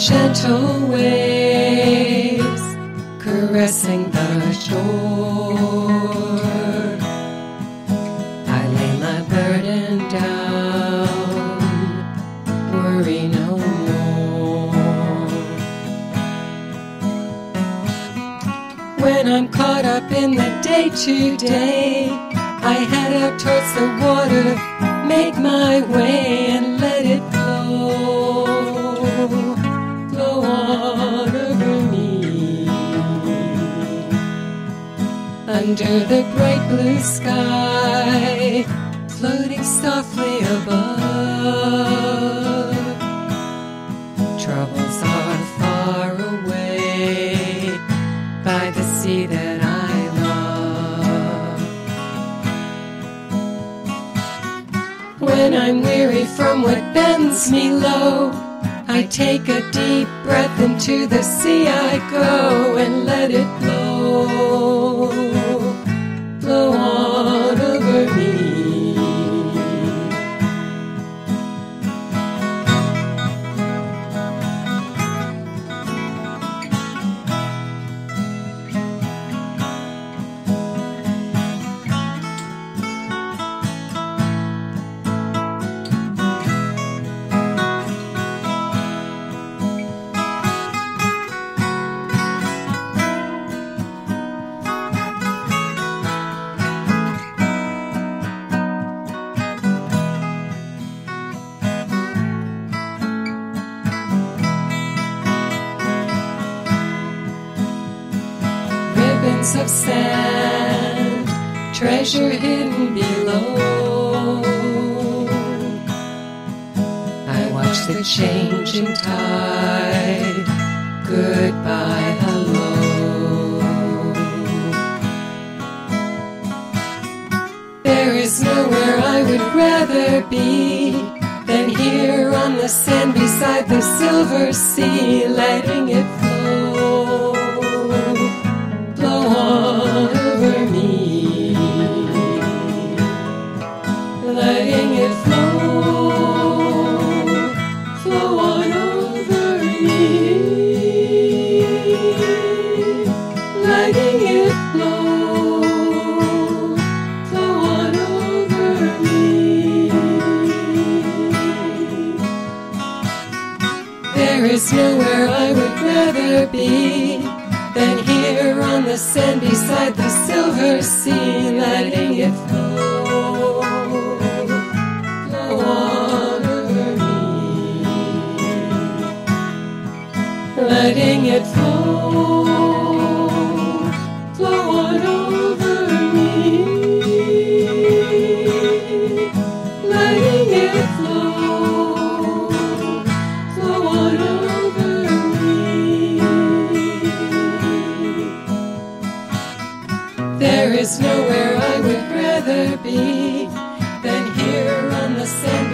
gentle waves caressing the shore. I lay my burden down, worry no more. When I'm caught up in the day to day, I head out towards the water, make my way and Under the bright blue sky, floating softly above. Troubles are far away by the sea that I love. When I'm weary from what bends me low, I take a deep breath into the sea I go and let it blow, blow on of sand, treasure hidden below. I watch the changing tide, goodbye, hello. There is nowhere I would rather be than here on the sand beside the silver sea, letting it flow letting it flow, flow on over me, letting it flow, flow on over me. There is nowhere I would rather be than here on the sand beside the silver sea, letting letting it flow, flow on over me, letting it flow, flow on over me. There is nowhere I would rather be than here on the sand